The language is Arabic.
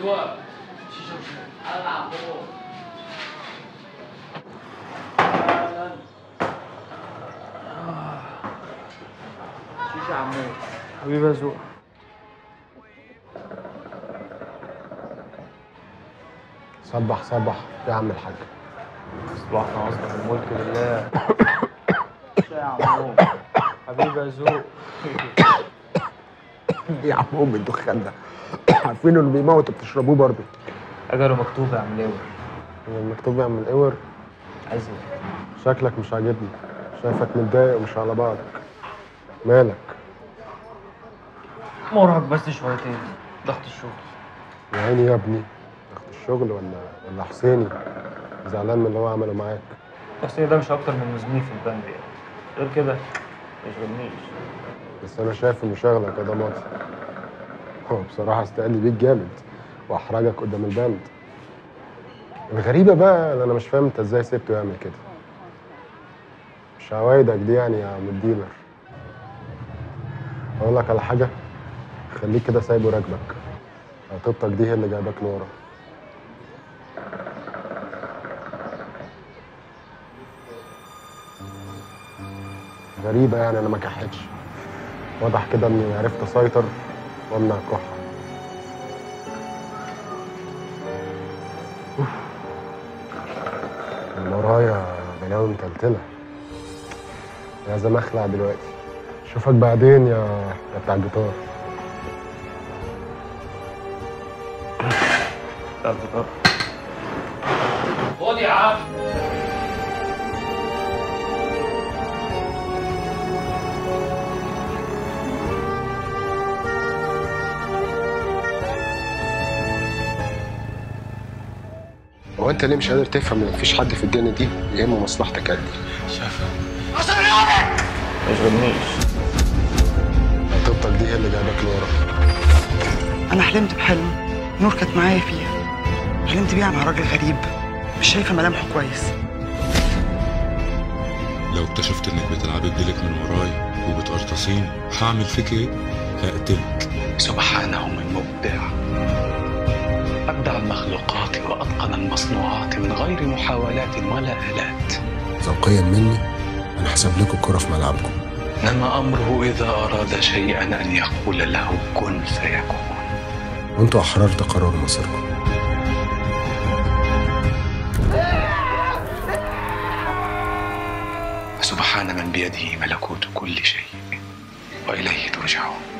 زوار شيشة وشنو؟ ألعب هو شيشة عمو حبيبي زوق صبح صبح. يا عم الحاج. صباحنا أصلا الملك لله. حبيبي يا زوق. يا عم الدخان ده. عارفين انه بيموت وبتشربوه برضه. اجله مكتوب يا عم لاور المكتوب يعمل ايور عايز إيه؟ شكلك مش عاجبني. شايفك متضايق ومش على بعضك. مالك؟ مرهق بس شويتين. ضغط الشغل. يا عيني يا ابني. ضغط الشغل ولا ولا حسيني؟ زعلان من اللي هو عمله معاك. تحسيني ده مش أكتر من زميلي في البند يعني. غير كده يشغلنيش بس أنا شايف إنه شغلك يا ضماطي هو بصراحة استقل بيك جامد وأحرجك قدام ال band الغريبة بقى اللي أنا مش فاهم أنت إزاي سبته يعمل كده. مش عوايدك دي يعني يا عم ال dealer. أقول لك على حاجة خليك كده سايبه راكبك. خطيبتك دي هي اللي جايباك لورا. غريبة يعني أنا ما كحتش. واضح كده إني عرفت أسيطر وأمنع الكحة أوف. اللي ورايا بلاوي متلتلة. لازم أخلع دلوقتي. أشوفك بعدين يا يا بتاع الجيتار. بتاع الجيتار. خد يا عم. هو أنت ليه مش قادر تفهم إن مفيش حد في الدنيا دي يهمه مصلحتك قد ما يشغلنيش خطيبتك دي هي اللي جايباك لورا. أنا حلمت بحلم نور كانت معايا فيه حلمت بيها مع راجل غريب. مش شايفة ملامحه كويس. لو اكتشفت إنك بتلعبي بديلك من وراي وبتقرطصين هعمل فيك إيه؟ هقتلك. سبحانه من مبدع أبدع المخلوقات وأتقن المصنوعات من غير محاولات ولا آلات. ذوقيا مني أنا حسب لكم الكرة في ملعبكم. إنما أمره إذا أراد شيئا أن يقول له كن فيكون. وأنتوا أحرار تقرروا مصيركم. سبحان من بيده ملكوت كل شيء وإليه ترجعون.